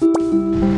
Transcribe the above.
う